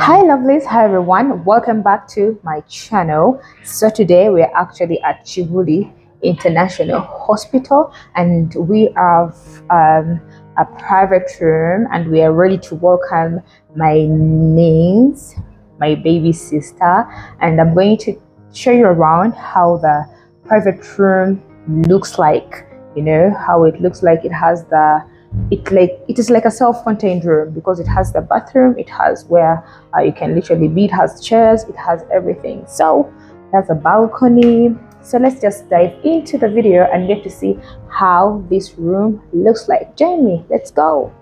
hi lovelies. Hi everyone. Welcome back to my channel. So today we're actually at Kibuli international hospital and we have um, a private room and we are ready to welcome my niece my baby sister and i'm going to show you around how the private room looks like you know how it looks like. It has the it like it is like a self-contained room because it has the bathroom it has where uh, you can literally be it has chairs it has everything. So that's a balcony. So let's just dive into the video and get to see how this room looks like. Me let's go.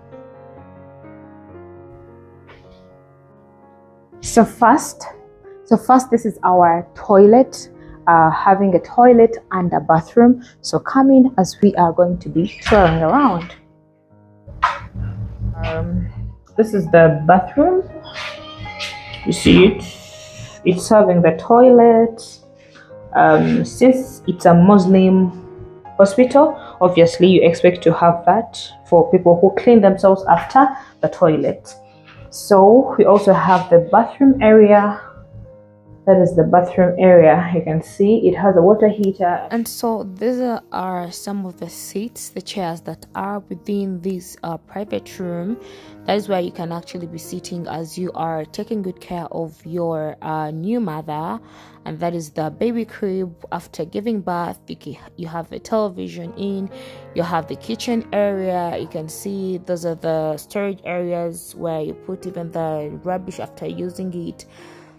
So first so first this is our toilet uh, having a toilet and a bathroom. So come in as we are going to be touring around um, this is the bathroom. You see it. It's having the toilet. Um, since it's a muslim hospital. Obviously you expect to have that for people who clean themselves after the toilet. So we also have the bathroom area that is the bathroom area. You can see it has a water heater. And so these are some of the seats the chairs that are within this uh, private room. That is where you can actually be sitting as you are taking good care of your uh, new mother. And that is the baby crib. After giving birth you have a television in. You have the kitchen area. You can see those are the storage areas where you put even the rubbish after using it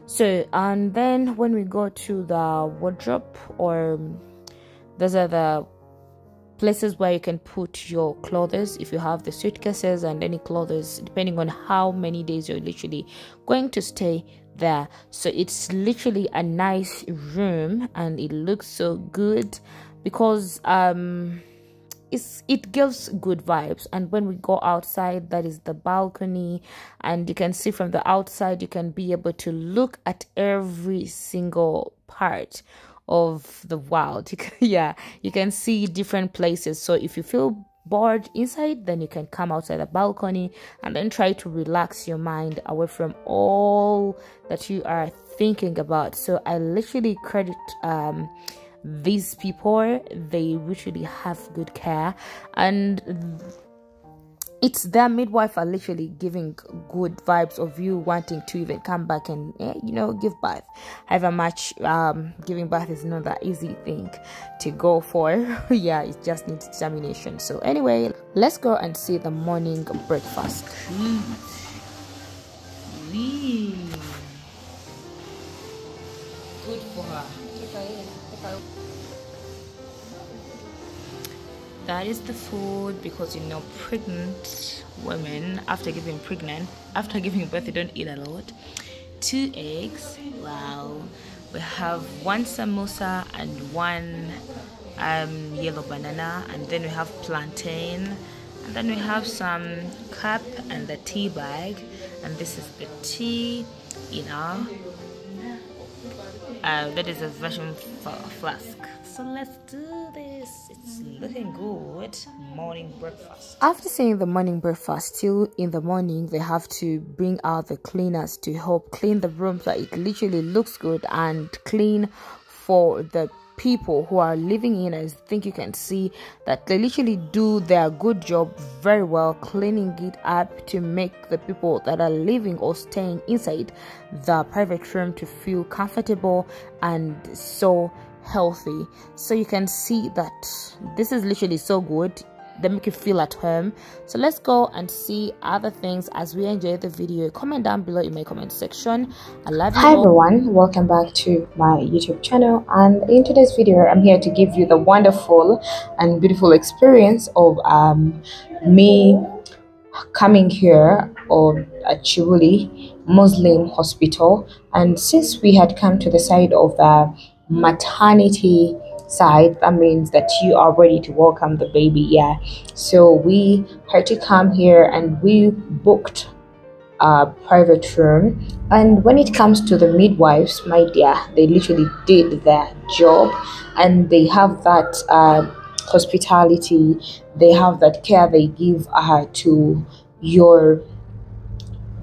so and then when we go to the wardrobe or those are the places where you can put your clothes if you have the suitcases and any clothes depending on how many days you're literally going to stay there. So it's literally a nice room and it looks so good because um it's it gives good vibes. And when we go outside that is the balcony and you can see from the outside you can be able to look at every single part of the world. Yeah you can see different places. So if you feel bored inside then you can come outside the balcony and then try to relax your mind away from all that you are thinking about. So i literally credit um these people they literally have good care. And it's their midwife are literally giving good vibes of you wanting to even come back and eh, you know give birth. However much um, giving birth is not that easy thing to go for. Yeah it just needs determination. So anyway let's go and see the morning breakfast. Mm. good for her that is the food because you know pregnant women after giving pregnant after giving birth they don't eat a lot. Two eggs wow. We have one samosa and one um, yellow banana and then we have plantain and then we have some cup and the tea bag and this is the tea you know uh, that is a version flask. So let's do this. It's looking good. Morning breakfast. After seeing the morning breakfast still in the morning they have to bring out the cleaners to help clean the room so it literally looks good and clean for the people who are living in I think you can see that they literally do their good job very well cleaning it up to make the people that are living or staying inside the private room to feel comfortable and so healthy. So you can see that this is literally so good they make you feel at home. So let's go and see other things as we enjoy the video. Comment down below in my comment section. I love you hi all. everyone. Welcome back to my youtube channel. And in today's video i'm here to give you the wonderful and beautiful experience of um, me coming here or at Kibuli Muslim Hospital. And since we had come to the side of the maternity side that means that you are ready to welcome the baby yeah. So we had to come here and we booked a private room. And when it comes to the midwives my dear they literally did their job. And they have that uh, hospitality. They have that care they give uh, to your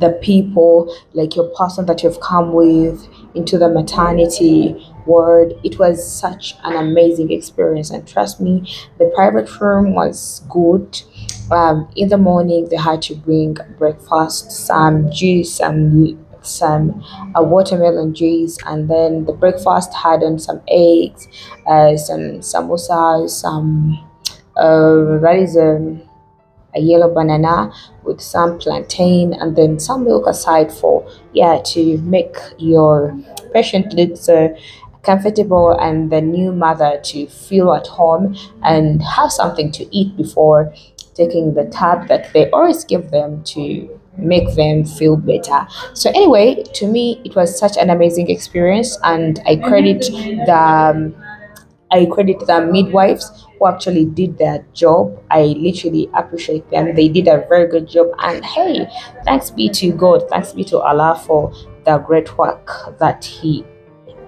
the people, like your person that you've come with into the maternity ward. It was such an amazing experience, and trust me, the private room was good. Um, in the morning, they had to bring breakfast, some juice, some some a watermelon juice, and then the breakfast had on some eggs, uh, some samosas, some uh, that is a um, a yellow banana with some plantain and then some milk aside for yeah to make your patient look so comfortable and the new mother to feel at home and have something to eat before taking the tab that they always give them to make them feel better. So anyway to me it was such an amazing experience and i credit the um, i credit the midwives who actually did their job. I literally appreciate them. They did a very good job. And hey, thanks be to God, thanks be to Allah for the great work that He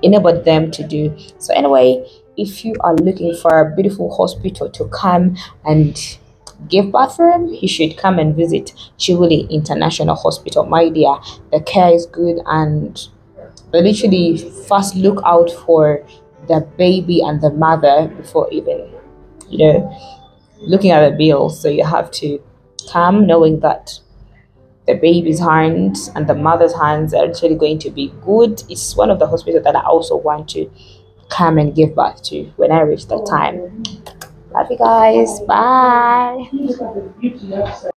enabled them to do. So, anyway, if you are looking for a beautiful hospital to come and give birth from, you should come and visit Kibuli International Hospital. My dear, the care is good and literally first look out for the baby and the mother before even you know, looking at the bill. So you have to come knowing that the baby's hands and the mother's hands are actually going to be good. It's one of the hospitals that I also want to come and give birth to when I reach that oh. time. Love you guys. Bye.